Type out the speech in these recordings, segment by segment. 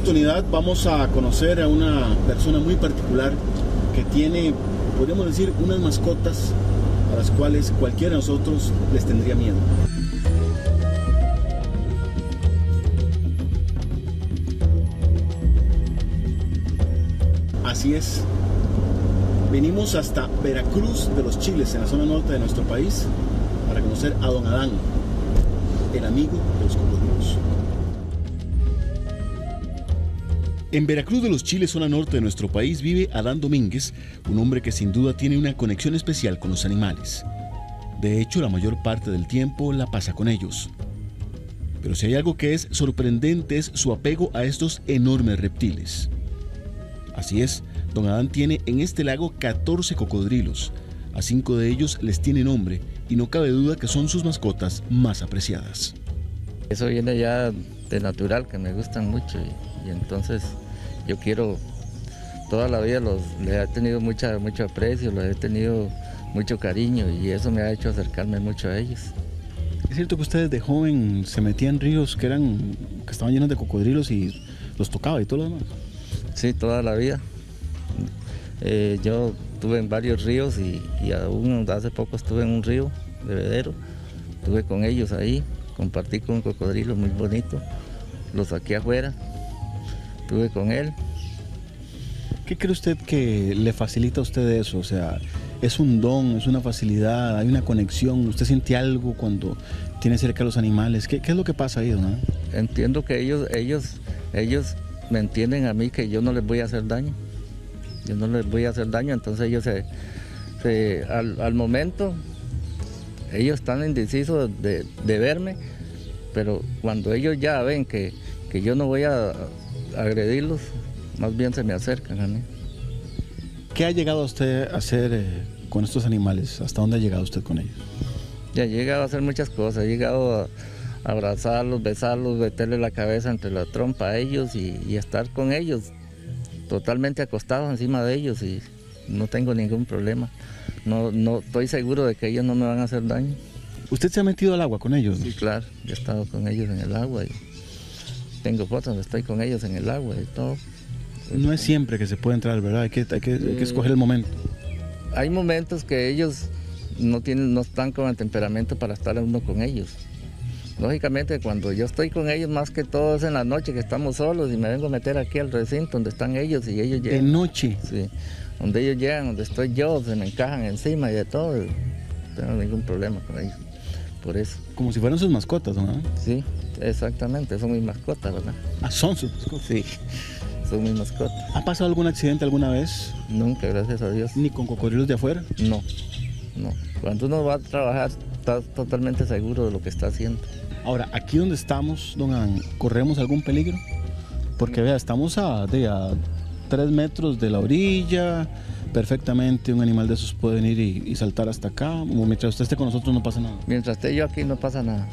oportunidad vamos a conocer a una persona muy particular que tiene, podríamos decir, unas mascotas a las cuales cualquiera de nosotros les tendría miedo. Así es. Venimos hasta Veracruz de los Chiles, en la zona norte de nuestro país, para conocer a Don Adán, el amigo de los cocodrilos. En Veracruz de los Chiles, zona norte de nuestro país, vive Adán Domínguez, un hombre que sin duda tiene una conexión especial con los animales. De hecho, la mayor parte del tiempo la pasa con ellos. Pero si hay algo que es sorprendente es su apego a estos enormes reptiles. Así es, don Adán tiene en este lago 14 cocodrilos. A cinco de ellos les tiene nombre y no cabe duda que son sus mascotas más apreciadas. Eso viene ya de natural, que me gustan mucho y, entonces yo quiero, toda la vida los, les he tenido mucha, mucho aprecio, les he tenido mucho cariño y eso me ha hecho acercarme mucho a ellos. ¿Es cierto que ustedes de joven se metían en ríos que, eran, que estaban llenos de cocodrilos y los tocaba y todo lo demás? Sí, toda la vida. Eh, yo estuve en varios ríos y, aún hace poco estuve en un río bebedero. Estuve con ellos ahí, compartí con un cocodrilo muy bonito. Lo saqué afuera, estuve con él. ¿Qué cree usted que le facilita a usted eso? O sea, es un don, es una facilidad, hay una conexión. ¿Usted siente algo cuando tiene cerca a los animales? ¿Qué, es lo que pasa ahí, don? Entiendo que ellos, ellos, ellos me entienden a mí que yo no les voy a hacer daño. Yo no les voy a hacer daño, entonces ellos se, al, momento, ellos están indecisos de, verme, pero cuando ellos ya ven que, yo no voy a agredirlos, más bien se me acercan a mí. ¿Qué ha llegado usted a hacer eh, con estos animales? ¿Hasta dónde ha llegado usted con ellos? Ya he llegado a hacer muchas cosas, he llegado a abrazarlos, besarlos, meterle la cabeza entre la trompa a ellos y, estar con ellos, totalmente acostado encima de ellos y no tengo ningún problema. No, no estoy seguro de que ellos no me van a hacer daño. ¿Usted se ha metido al agua con ellos? Sí, claro, he estado con ellos en el agua y tengo fotos donde estoy con ellos en el agua y todo. No es siempre que se puede entrar, ¿verdad? Hay que, hay que, hay que escoger el momento. Hay momentos que ellos no, tienen, no están con el temperamento para estar uno con ellos. Lógicamente, cuando yo estoy con ellos, más que todo es en la noche que estamos solos y me vengo a meter aquí al recinto donde están ellos y ellos llegan. ¿De noche? Sí. Donde ellos llegan, donde estoy yo, se me encajan encima y de todo. No tengo ningún problema con ellos. Por eso. Como si fueran sus mascotas, ¿no? Sí, exactamente. Son mis mascotas, ¿verdad? Ah, son sus mascotas. Sí, son mis mascotas. ¿Ha pasado algún accidente alguna vez? Nunca, gracias a Dios. ¿Ni con cocodrilos de afuera? No, no. Cuando uno va a trabajar, está totalmente seguro de lo que está haciendo. Ahora, aquí donde estamos, don An, ¿corremos algún peligro? Porque vea, estamos a, de, a tres metros de la orilla, perfectamente un animal de esos puede venir y, saltar hasta acá. Mientras usted esté con nosotros no pasa nada. Mientras esté yo aquí no pasa nada.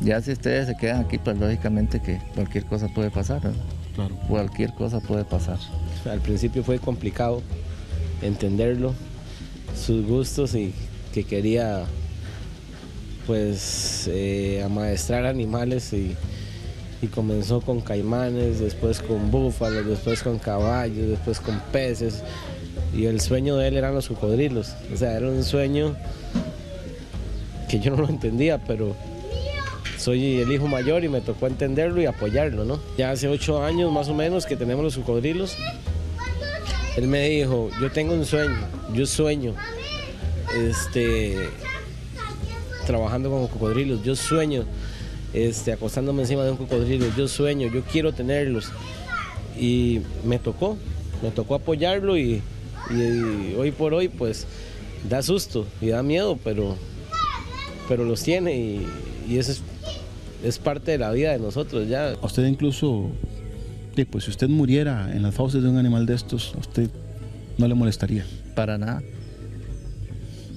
Ya si ustedes se quedan aquí, pues lógicamente que cualquier cosa puede pasar. Claro. Cualquier cosa puede pasar. Al principio fue complicado entenderlo, sus gustos y que quería pues eh, amaestrar animales y, comenzó con caimanes, después con búfalos, después con caballos, después con peces y el sueño de él eran los cocodrilos, o sea, era un sueño que yo no lo entendía, pero soy el hijo mayor y me tocó entenderlo y apoyarlo, ¿no? Ya hace ocho años más o menos que tenemos los cocodrilos, él me dijo, yo tengo un sueño, yo sueño, este, trabajando con cocodrilos, yo sueño este, acostándome encima de un cocodrilo, yo sueño, yo quiero tenerlos. Y me tocó, me tocó apoyarlo y, hoy por hoy pues da susto y da miedo, pero, pero los tiene y, eso es, es, parte de la vida de nosotros ya. A usted incluso, pues si usted muriera en las fauces de un animal de estos, a usted no le molestaría. Para nada.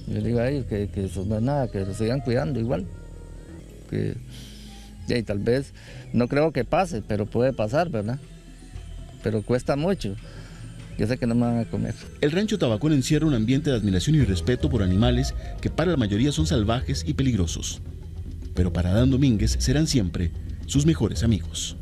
Yo digo a ellos que, eso no es nada, que lo sigan cuidando igual. Que, y tal vez, no creo que pase, pero puede pasar, ¿verdad? Pero cuesta mucho. Yo sé que no me van a comer. El rancho Tabacón encierra un ambiente de admiración y respeto por animales que para la mayoría son salvajes y peligrosos. Pero para Dan Domínguez serán siempre sus mejores amigos.